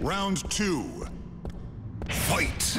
Round two. Fight.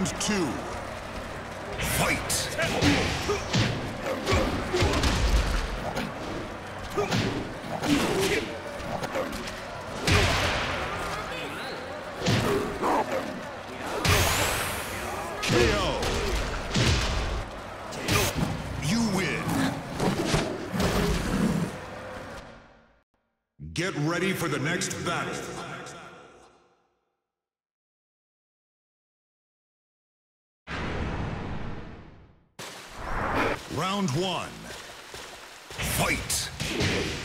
Round two. Fight. KO. You win. Get ready for the next battle. Round one. Fight.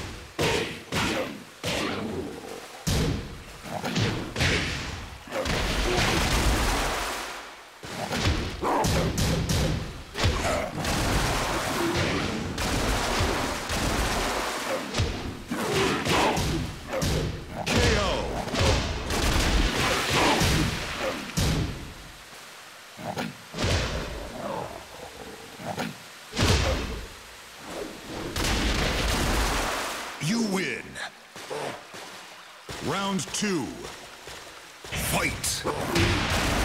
Round two. Fight.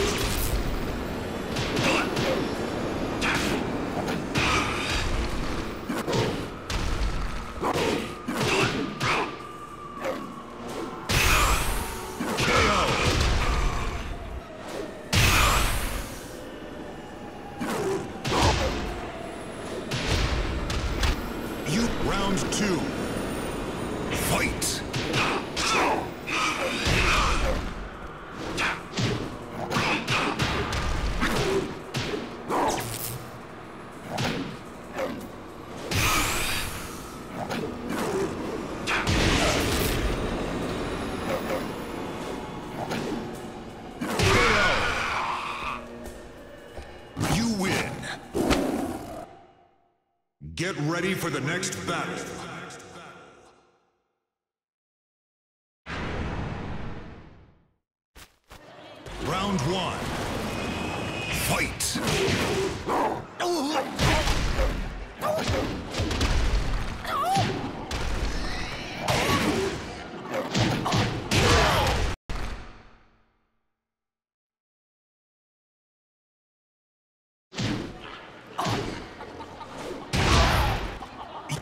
You round two. Fight. Get ready for the next battle. Round one. Fight!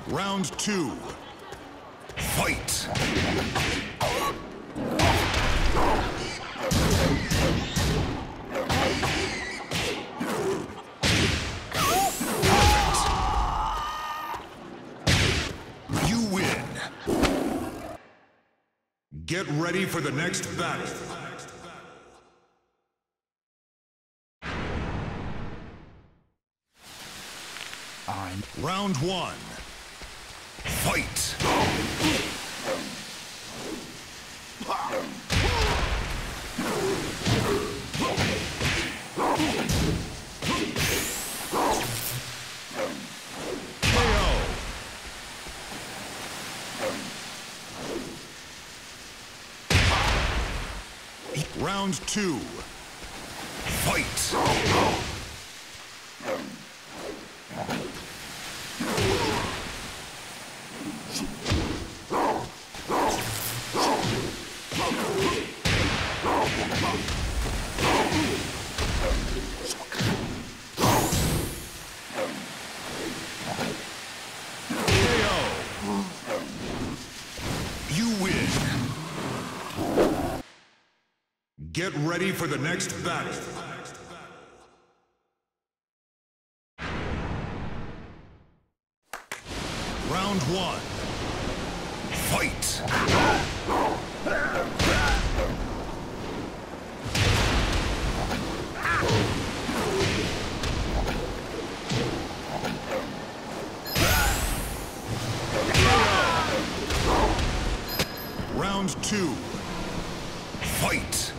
Round two. Fight! You win. Get ready for the next battle. I'm Round one. Round two. Fight! KO. You win. Get ready for the next battle. Round one. Fight! Round two. Fight!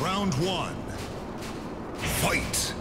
Round one. Fight!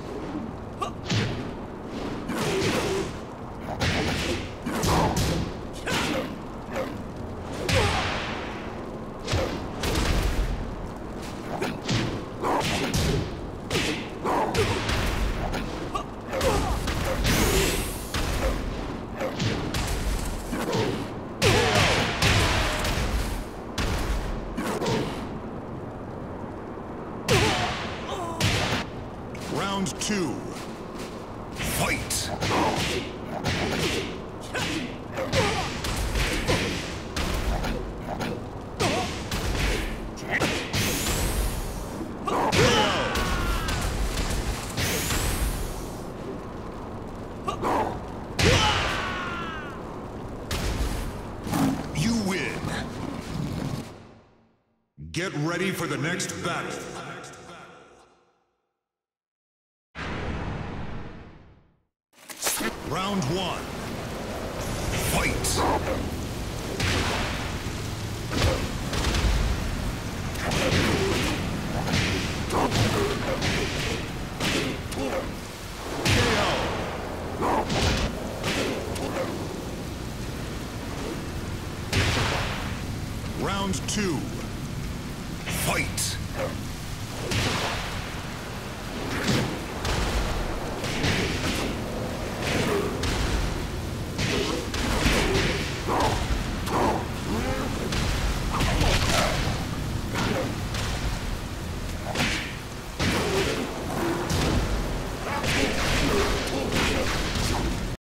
Get ready for the next battle. Round one. Fight! Round two.